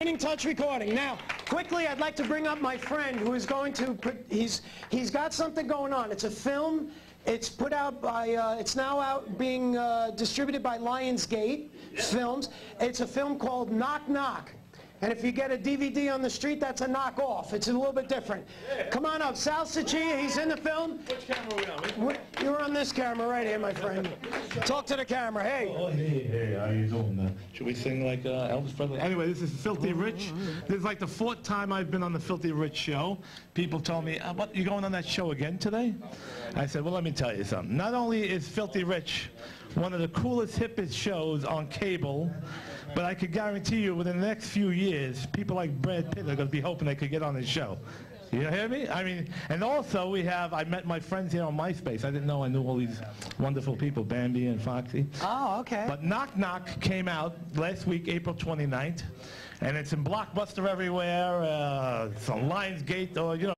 Touch Recording. Now, quickly, I'd like to bring up my friend who is going to put, he's, he's got something going on. It's a film. It's put out by, uh, it's now out being uh, distributed by Lionsgate Films. It's a film called Knock Knock. And if you get a DVD on the street, that's a knockoff. It's a little bit different. Come on up. Sal Sirchia, he's in the film. Which camera are we on? Wh- You're on this camera right here, my friend. Talk to the camera. Hey. Oh, hey, hey, how you doing? Uh, should we sing like uh, Elvis Presley? Anyway, this is Filthy Rich. This is like the fourth time I've been on the Filthy Rich show. People told me, uh, what, you going on that show again today? I said, well, let me tell you something. Not only is Filthy Rich one of the coolest, hippest shows on cable, but I could guarantee you within the next few years, people like Brad Pitt are going to be hoping they could get on his show. You hear me? I mean, and also we have, I met my friends here on MySpace. I didn't know I knew all these wonderful people, Bambi and Foxy. Oh, okay. But Knock Knock came out last week, April 29th, and it's in Blockbuster everywhere. Uh, it's on Lionsgate, or, you know,